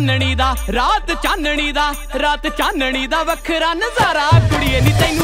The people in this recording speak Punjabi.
ਚਾਨਣੀ ਦਾ ਰਾਤ ਚਾਨਣੀ ਦਾ ਰਾਤ ਚਾਨਣੀ ਦਾ ਵੱਖਰਾ ਨਜ਼ਾਰਾ। ਕੁੜੀਏ ਨਹੀਂ ਤੈਨੂੰ